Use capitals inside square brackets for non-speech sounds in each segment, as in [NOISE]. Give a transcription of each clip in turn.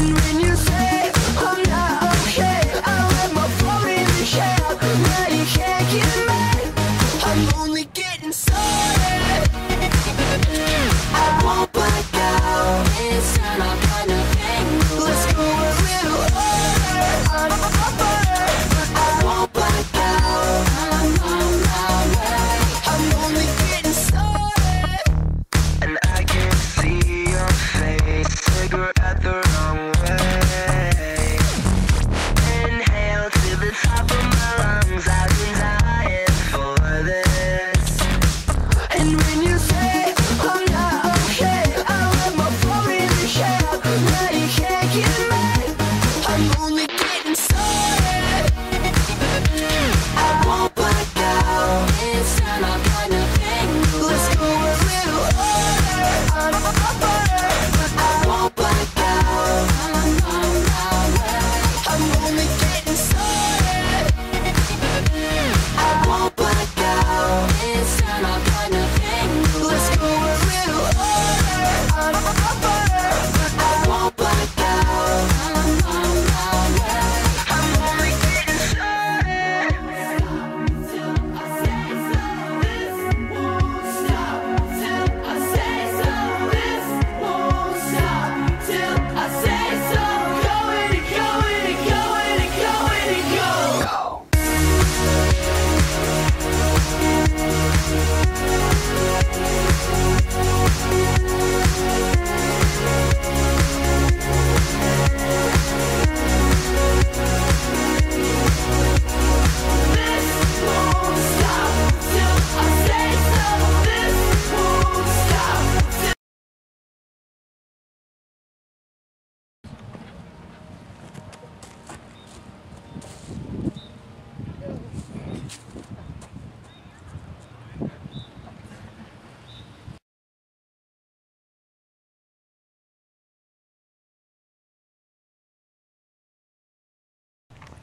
And when you say When you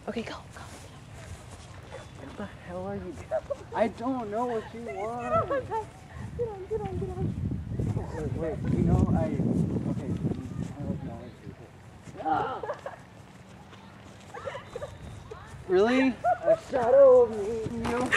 Okay, go, go. What the hell are you doing? I don't know what you [LAUGHS] want. Get on, get on, get on. Wait, wait, you know, I. Okay, I acknowledge you. Ah! Really? A shadow of me. You?